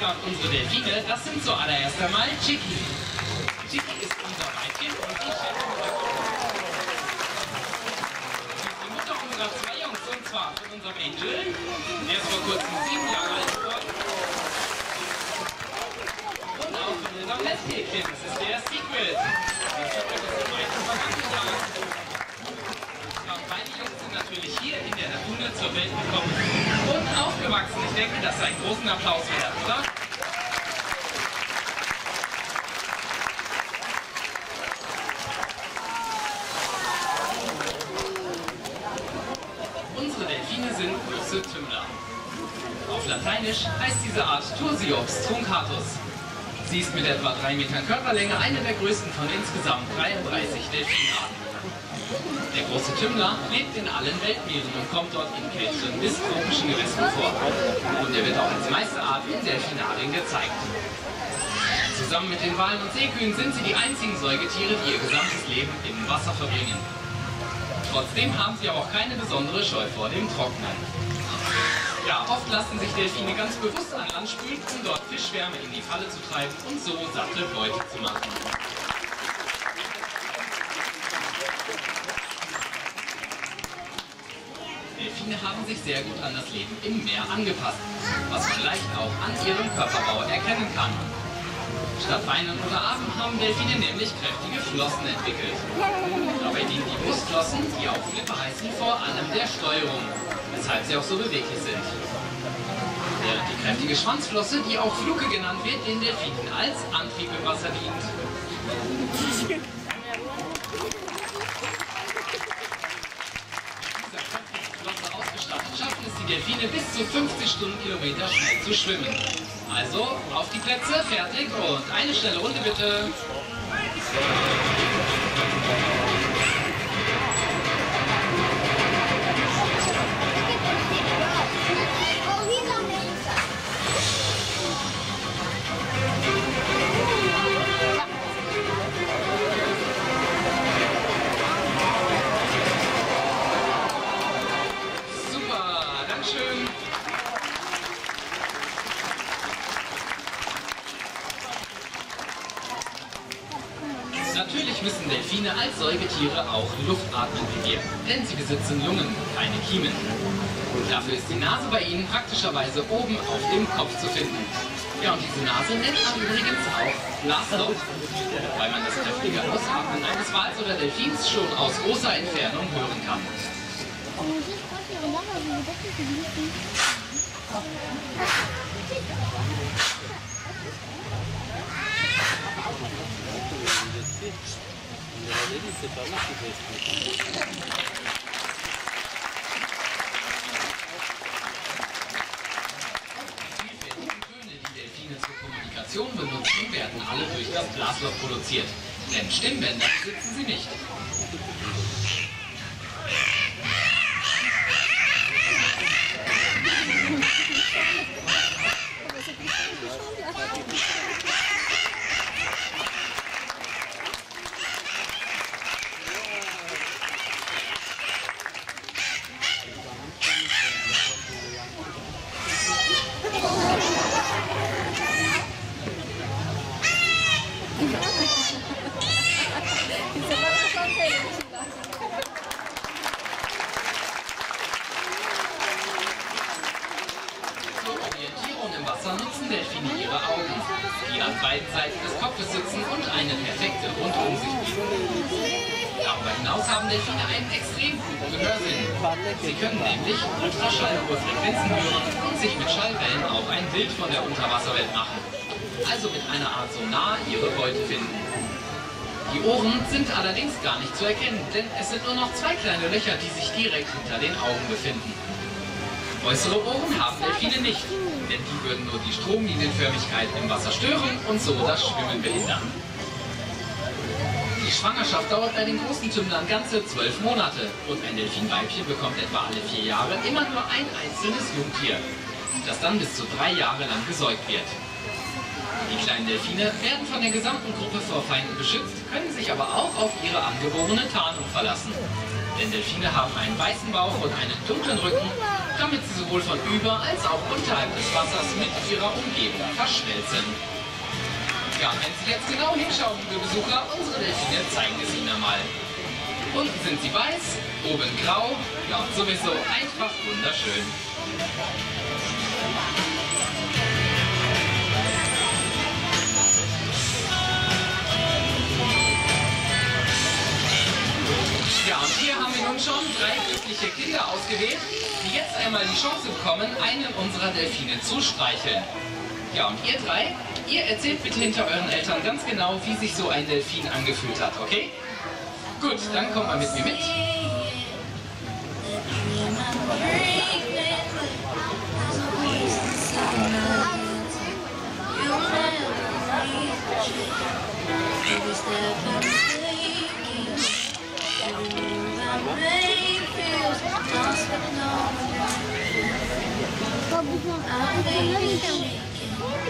Ja, und unsere Delfine, das sind zuallererst einmal Chicky. Chicky ist unser Weibchen und die Chefin der Die Mutter unserer zwei Jungs, und zwar von unserem Angel. Der ist vor kurzem sieben Jahre alt geworden. Und auch von unserem Nesthäkchen, das ist der Secret. Der Secret ist der meiste von acht Jahren. Ja, und beide Jungs sind natürlich hier in der Lagune zur Welt gekommen und aufgewachsen. Ich denke, das ist einen großen Applaus wert, oder? Unsere Delfine sind große Tümmler. Auf Lateinisch heißt diese Art Tursiops truncatus. Sie ist mit etwa 3 Metern Körperlänge eine der größten von insgesamt 33 Delfinarten. Der große Tümmler lebt in allen Weltmeeren und kommt dort in kälteren bis tropischen Gewässern vor. Und er wird auch als Meisterart in Delfinarien gezeigt. Zusammen mit den Walen und Seekühen sind sie die einzigen Säugetiere, die ihr gesamtes Leben im Wasser verbringen. Trotzdem haben sie aber auch keine besondere Scheu vor dem Trocknen. Ja, oft lassen sich Delfine ganz bewusst an Land spülen, um dort Fischwärme in die Falle zu treiben und so satte Beute zu machen. Delfine haben sich sehr gut an das Leben im Meer angepasst, was man leicht auch an ihrem Körperbau erkennen kann. Statt Beinen oder Armen haben Delfine nämlich kräftige Flossen entwickelt. Dabei dienen die Brustflossen, die auch Flippe heißen, vor allem der Steuerung, weshalb sie auch so beweglich sind. Während die kräftige Schwanzflosse, die auch Fluke genannt wird, den Delfinen als Antrieb im Wasser dient. Die Delfine bis zu 50 Stundenkilometer schnell zu schwimmen. Also auf die Plätze, fertig und eine schnelle Runde bitte. Säugetiere auch Luft atmen wie wir, denn sie besitzen Lungen, keine Kiemen. Dafür ist die Nase bei ihnen praktischerweise oben auf dem Kopf zu finden. Ja, und diese Nase nennt man übrigens auch Blasloch, weil man das kräftige Ausatmen eines Wals oder Delfins schon aus großer Entfernung hören kann. Die Delfine zur Kommunikation benutzen, werden alle durch das Blasloch produziert. Denn Stimmbänder besitzen sie nicht. Zur Orientierung im Wasser nutzen Delfine ihre Augen, die an beiden Seiten des Kopfes sitzen und eine perfekte Rundumsicht bieten. Darüber hinaus haben Delfine einen extrem guten Gehörsinn. Sie können nämlich ultraschallhohe Frequenzen hören und sich mit Schallwellen auch ein Bild von der Unterwasserwelt machen. Also mit einer Art Sonar ihre Beute finden. Die Ohren sind allerdings gar nicht zu erkennen, denn es sind nur noch zwei kleine Löcher, die sich direkt hinter den Augen befinden. Äußere Ohren haben Delfine nicht, denn die würden nur die Stromlinienförmigkeit im Wasser stören und so das Schwimmen behindern. Schwangerschaft dauert bei den großen Tümmlern ganze zwölf Monate und ein Delfinweibchen bekommt etwa alle vier Jahre immer nur ein einzelnes Jungtier, das dann bis zu drei Jahre lang gesäugt wird. Die kleinen Delfine werden von der gesamten Gruppe vor Feinden beschützt, können sich aber auch auf ihre angeborene Tarnung verlassen. denn Delfine haben einen weißen Bauch und einen dunklen Rücken, damit sie sowohl von über- als auch unterhalb des Wassers mit ihrer Umgebung verschmelzen. Ja, wenn Sie jetzt genau hinschauen, liebe Besucher, unsere Delfine zeigen es Ihnen einmal. Unten sind sie weiß, oben grau, ja sowieso einfach wunderschön. Ja, und hier haben wir nun schon drei glückliche Kinder ausgewählt, die jetzt einmal die Chance bekommen, einen unserer Delfine zu streicheln. Ja, und ihr drei, ihr erzählt bitte hinter euren Eltern ganz genau, wie sich so ein Delfin angefühlt hat, okay? Gut, dann kommt mal mit mir mit.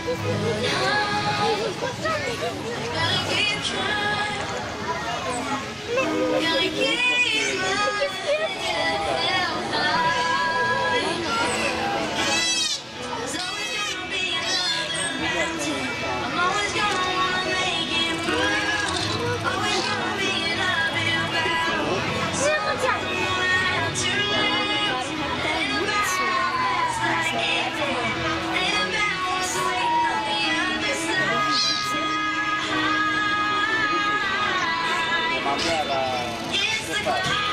Gotta get it ねえか。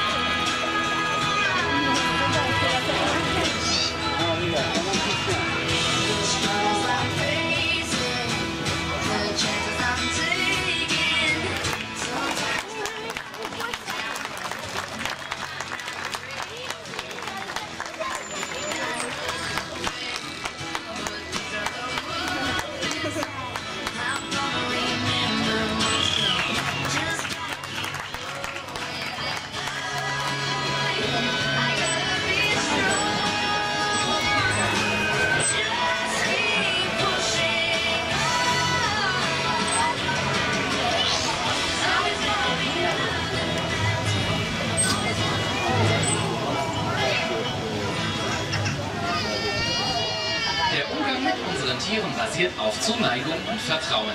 Basiert auf Zuneigung und Vertrauen.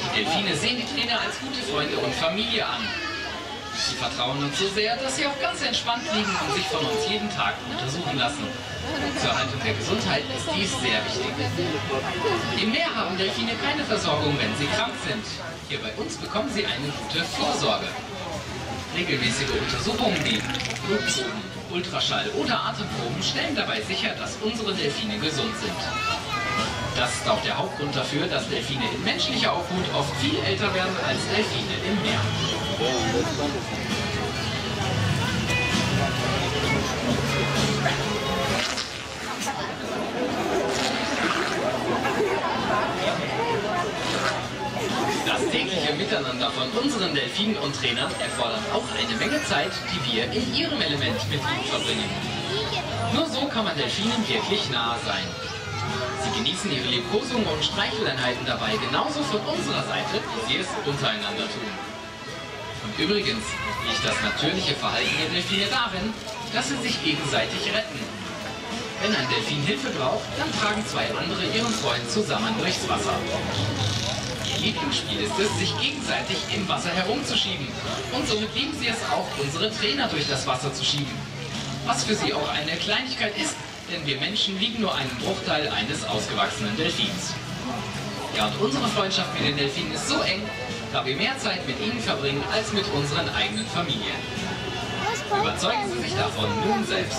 Die Delfine sehen die Trainer als gute Freunde und Familie an. Sie vertrauen uns so sehr, dass sie auch ganz entspannt liegen und sich von uns jeden Tag untersuchen lassen. Zur Erhaltung der Gesundheit ist dies sehr wichtig. Im Meer haben Delfine keine Versorgung, wenn sie krank sind. Hier bei uns bekommen sie eine gute Vorsorge. Regelmäßige Untersuchungen wie Blutproben, Ultraschall oder Atemproben stellen dabei sicher, dass unsere Delfine gesund sind. Das ist auch der Hauptgrund dafür, dass Delfine in menschlicher Obhut oft viel älter werden als Delfine im Meer. Das tägliche Miteinander von unseren Delfinen und Trainern erfordert auch eine Menge Zeit, die wir in ihrem Element mit ihnen verbringen. Nur so kann man Delfinen wirklich nahe sein. Sie genießen ihre Liebkosungen und Streicheleinheiten dabei genauso von unserer Seite, wie sie es untereinander tun. Und übrigens liegt das natürliche Verhalten der Delfine darin, dass sie sich gegenseitig retten. Wenn ein Delfin Hilfe braucht, dann tragen zwei andere ihren Freund zusammen durchs Wasser. Ihr Lieblingsspiel ist es, sich gegenseitig im Wasser herumzuschieben. Und somit lieben sie es auch, unsere Trainer durch das Wasser zu schieben. Was für sie auch eine Kleinigkeit ist, denn wir Menschen wiegen nur einen Bruchteil eines ausgewachsenen Delfins. Ja, und unsere Freundschaft mit den Delfinen ist so eng, da wir mehr Zeit mit ihnen verbringen als mit unseren eigenen Familien. Überzeugen Sie sich davon nun selbst.